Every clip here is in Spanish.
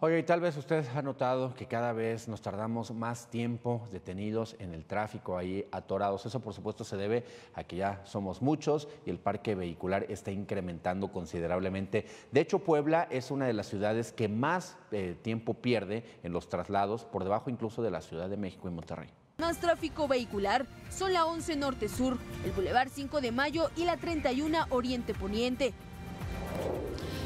Oye, y tal vez usted ha notado que cada vez nos tardamos más tiempo detenidos en el tráfico, ahí atorados. Eso, por supuesto, se debe a que ya somos muchos y el parque vehicular está incrementando considerablemente. De hecho, Puebla es una de las ciudades que más eh, tiempo pierde en los traslados, por debajo incluso de la Ciudad de México y Monterrey. Más tráfico vehicular son la 11 Norte Sur, el Boulevard 5 de Mayo y la 31 Oriente Poniente.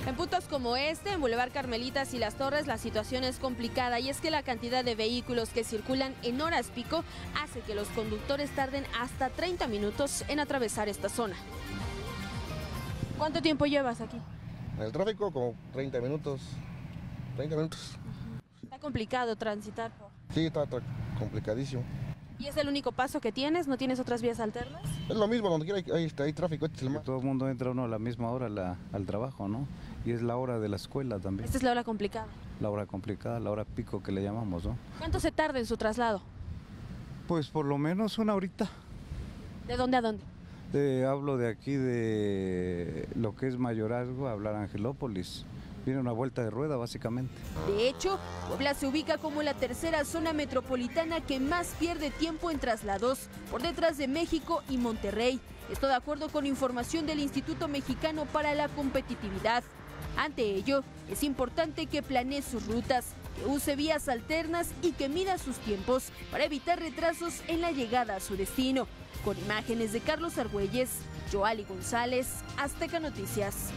En puntos como este, en Boulevard Carmelitas y Las Torres, la situación es complicada y es que la cantidad de vehículos que circulan en horas pico hace que los conductores tarden hasta 30 minutos en atravesar esta zona. ¿Cuánto tiempo llevas aquí? En el tráfico como 30 minutos. 30 minutos. Está complicado transitar. por- Sí, está, está complicadísimo. ¿Y es el único paso que tienes? ¿No tienes otras vías alternas? Es lo mismo, donde quiera hay, hay, hay tráfico. Este es el todo el mundo entra uno a la misma hora la- al trabajo, ¿no? Y es la hora de la escuela también, Esta es la hora complicada. la hora complicada, la hora pico que le llamamos, ¿no? ¿Cuánto se tarda en su traslado? Pues por lo menos una horita. ¿De dónde a dónde? De- hablo de aquí de lo que es mayorazgo, hablar Angelópolis. Viene una vuelta de rueda básicamente. De hecho, Puebla se ubica como la tercera zona metropolitana que más pierde tiempo en traslados, por detrás de México y Monterrey. Esto de acuerdo con información del Instituto Mexicano para la Competitividad. Ante ello, es importante que planee sus rutas, que use vías alternas y que mida sus tiempos para evitar retrasos en la llegada a su destino. Con imágenes de Carlos Argüelles, Joali González, Azteca Noticias.